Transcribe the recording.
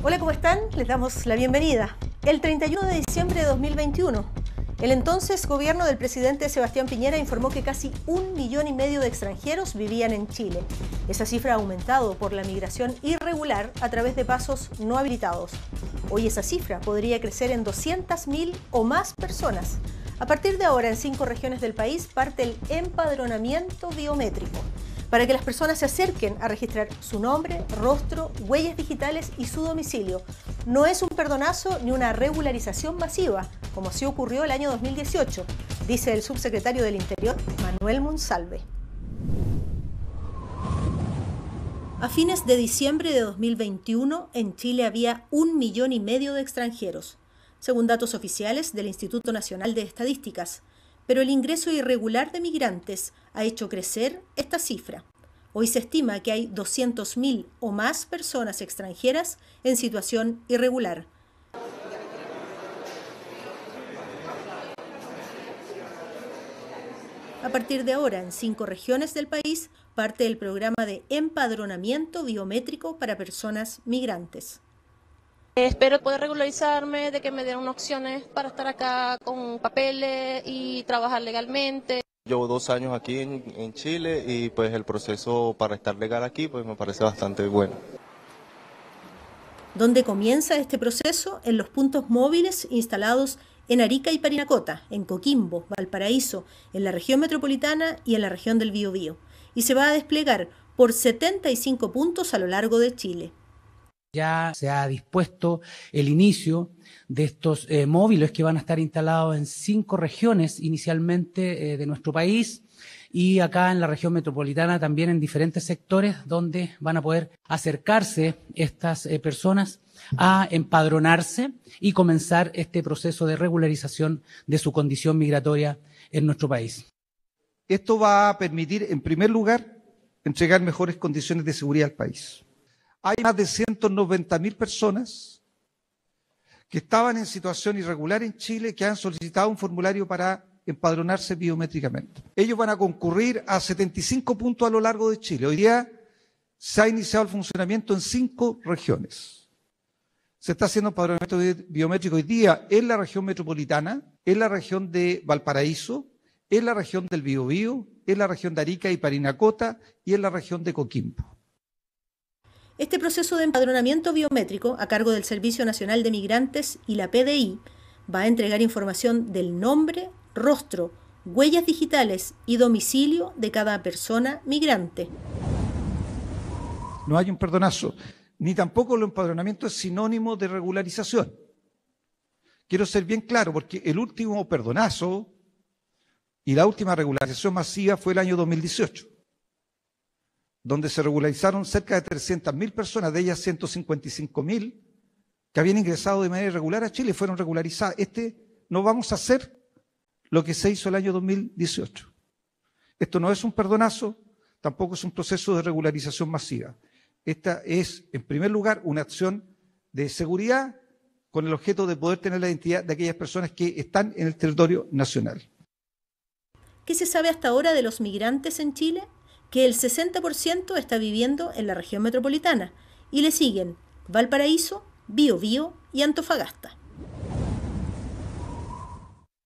Hola, ¿cómo están? Les damos la bienvenida. El 31 de diciembre de 2021, el entonces gobierno del presidente Sebastián Piñera informó que casi un millón y medio de extranjeros vivían en Chile. Esa cifra ha aumentado por la migración irregular a través de pasos no habilitados. Hoy esa cifra podría crecer en 200.000 o más personas. A partir de ahora, en cinco regiones del país parte el empadronamiento biométrico para que las personas se acerquen a registrar su nombre, rostro, huellas digitales y su domicilio. No es un perdonazo ni una regularización masiva, como sí ocurrió el año 2018, dice el subsecretario del Interior, Manuel Monsalve. A fines de diciembre de 2021, en Chile había un millón y medio de extranjeros, según datos oficiales del Instituto Nacional de Estadísticas pero el ingreso irregular de migrantes ha hecho crecer esta cifra. Hoy se estima que hay 200.000 o más personas extranjeras en situación irregular. A partir de ahora, en cinco regiones del país, parte el programa de empadronamiento biométrico para personas migrantes. Espero poder regularizarme, de que me den opciones para estar acá con papeles y trabajar legalmente. Llevo dos años aquí en, Chile y pues el proceso para estar legal aquí pues me parece bastante bueno. ¿Dónde comienza este proceso? En los puntos móviles instalados en Arica y Parinacota, en Coquimbo, Valparaíso, en la región metropolitana y en la región del Biobío. Y se va a desplegar por 75 puntos a lo largo de Chile. Ya se ha dispuesto el inicio de estos eh, móviles que van a estar instalados en cinco regiones inicialmente eh, de nuestro país y acá en la región metropolitana también en diferentes sectores donde van a poder acercarse estas eh, personas a empadronarse y comenzar este proceso de regularización de su condición migratoria en nuestro país. Esto va a permitir, en primer lugar, entregar mejores condiciones de seguridad al país hay más de 190 mil personas que estaban en situación irregular en Chile que han solicitado un formulario para empadronarse biométricamente. Ellos van a concurrir a 75 puntos a lo largo de Chile. Hoy día se ha iniciado el funcionamiento en cinco regiones. Se está haciendo empadronamiento biométrico hoy día en la región metropolitana, en la región de Valparaíso, en la región del Biobío, en la región de Arica y Parinacota y en la región de Coquimbo. Este proceso de empadronamiento biométrico, a cargo del Servicio Nacional de Migrantes y la PDI, va a entregar información del nombre, rostro, huellas digitales y domicilio de cada persona migrante. No hay un perdonazo, ni tampoco el empadronamiento es sinónimo de regularización. Quiero ser bien claro, porque el último perdonazo y la última regularización masiva fue el año 2018 donde se regularizaron cerca de 300.000 personas, de ellas 155.000 que habían ingresado de manera irregular a Chile, fueron regularizadas. Este no vamos a hacer lo que se hizo el año 2018. Esto no es un perdonazo, tampoco es un proceso de regularización masiva. Esta es, en primer lugar, una acción de seguridad con el objeto de poder tener la identidad de aquellas personas que están en el territorio nacional. ¿Qué se sabe hasta ahora de los migrantes en Chile? Que el 60% está viviendo en la región metropolitana y le siguen Valparaíso, Biobío y Antofagasta.